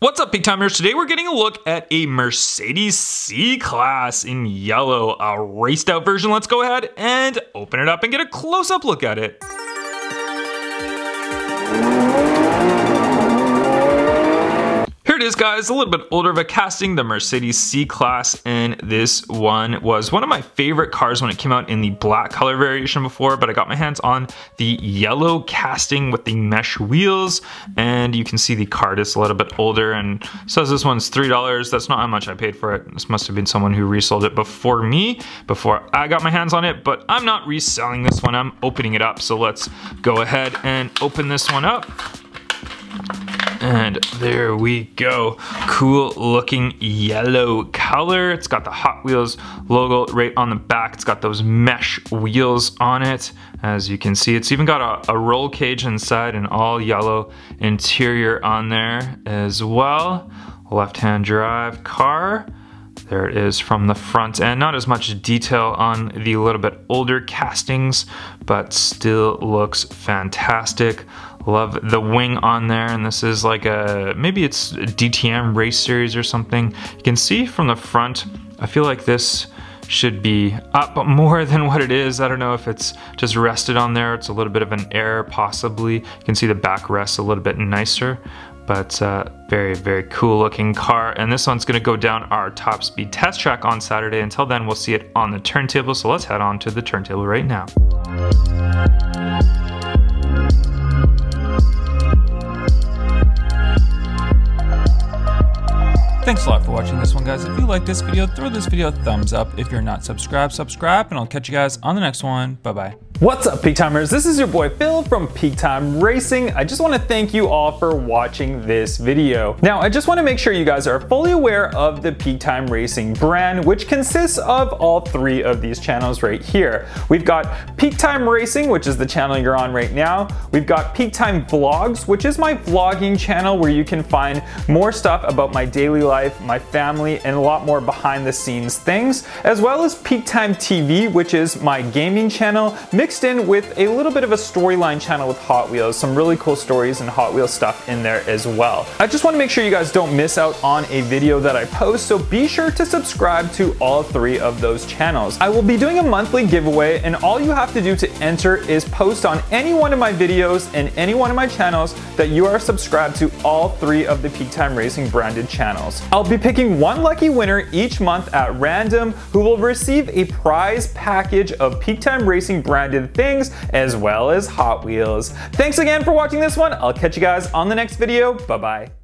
What's up, Peak Timers? Today we're getting a look at a Mercedes C-Class in yellow, a raced out version. Let's go ahead and open it up and get a close-up look at it. It is guys, a little bit older of a casting, the Mercedes C-Class, and this one was one of my favorite cars when it came out in the black color variation before, but I got my hands on the yellow casting with the mesh wheels, and you can see the card is a little bit older and says this one's $3. That's not how much I paid for it. This must have been someone who resold it before me, before I got my hands on it, but I'm not reselling this one, I'm opening it up. So let's go ahead and open this one up. And there we go. Cool looking yellow color. It's got the Hot Wheels logo right on the back. It's got those mesh wheels on it. As you can see, it's even got a, a roll cage inside and all yellow interior on there as well. Left-hand drive car. There it is from the front and Not as much detail on the little bit older castings, but still looks fantastic. Love the wing on there, and this is like a, maybe it's DTM race series or something. You can see from the front, I feel like this should be up more than what it is. I don't know if it's just rested on there. It's a little bit of an error possibly. You can see the back rest a little bit nicer, but uh, very, very cool looking car. And this one's gonna go down our top speed test track on Saturday. Until then, we'll see it on the turntable. So let's head on to the turntable right now. Thanks a lot for watching this one, guys. If you like this video, throw this video a thumbs up. If you're not subscribed, subscribe, and I'll catch you guys on the next one. Bye-bye. What's up, Peak Timers? This is your boy Phil from Peak Time Racing. I just want to thank you all for watching this video. Now, I just want to make sure you guys are fully aware of the Peak Time Racing brand, which consists of all three of these channels right here. We've got Peak Time Racing, which is the channel you're on right now. We've got Peak Time Vlogs, which is my vlogging channel where you can find more stuff about my daily life, my family, and a lot more behind the scenes things, as well as Peak Time TV, which is my gaming channel, mixed in with a little bit of a storyline channel with Hot Wheels, some really cool stories and Hot Wheels stuff in there as well. I just want to make sure you guys don't miss out on a video that I post, so be sure to subscribe to all three of those channels. I will be doing a monthly giveaway and all you have to do to enter is post on any one of my videos and any one of my channels that you are subscribed to all three of the Peak Time Racing branded channels. I'll be picking one lucky winner each month at random who will receive a prize package of Peak Time Racing branded things as well as Hot Wheels. Thanks again for watching this one. I'll catch you guys on the next video. Bye bye.